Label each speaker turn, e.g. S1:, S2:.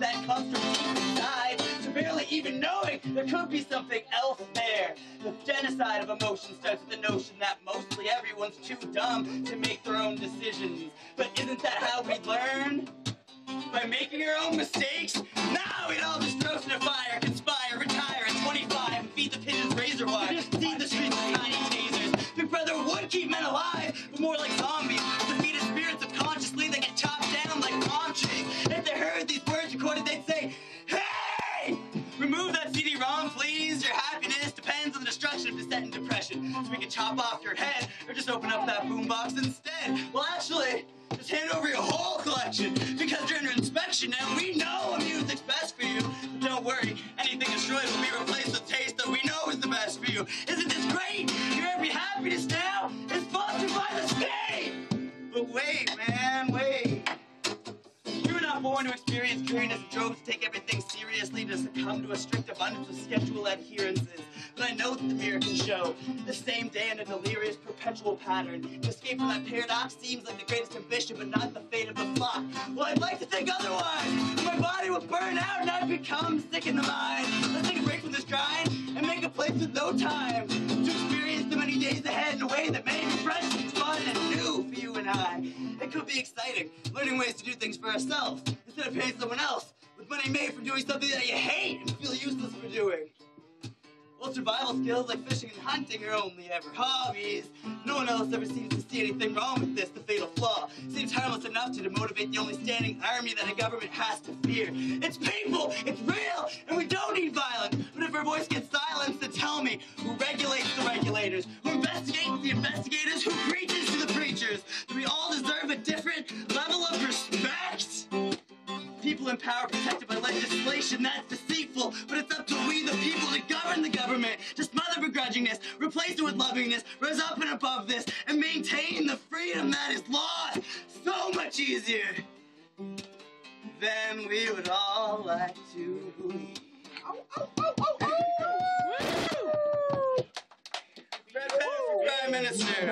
S1: that comes from deep inside, to barely even knowing there could be something else there. The genocide of emotion starts with the notion that mostly everyone's too dumb to make their own decisions. But isn't that how we learn? By making our own mistakes? Now we'd all just roast in a fire, conspire, retire at 25, and feed the pigeons razor wire, feed the streets with tiny tasers. Big Brother would keep men alive, descent and depression. So we can chop off your head, or just open up that boombox instead. Well, actually, just hand over your whole collection because you're under inspection and We know music's best for you. But don't worry, anything destroyed will be replaced with taste that we know is the best for you. Isn't this great? Your every happiness now is fostered by the state. But wait, man, not born to experience and drove to take everything seriously to succumb to a strict abundance of schedule adherences. But I know that the miracles show the same day in a delirious perpetual pattern. To escape from that paradox seems like the greatest ambition, but not the fate of the flock. Well, I'd like to think otherwise. My body will burn out and I'd become sick in the mind. Let's take a break from this grind and make a place with no time to experience the many days ahead in a way that may be and I. It could be exciting, learning ways to do things for ourselves instead of paying someone else with money made from doing something that you hate and feel useless for doing. Well, survival skills like fishing and hunting are only ever hobbies. No one else ever seems to see anything wrong with this, the fatal flaw. Seems harmless enough to demotivate the only standing army that a government has to fear. It's people, it's real, and we don't need violence. But if our voice gets silenced, then tell me who regulates the regulators, who investigates the investigators, who preaches In power protected by legislation that's deceitful, but it's up to we, the people, to govern the government, to smother begrudgingness, replace it with lovingness, rise up and above this, and maintain the freedom that is lost. So much easier than we would all like to believe. Red Pennant for Prime Minister.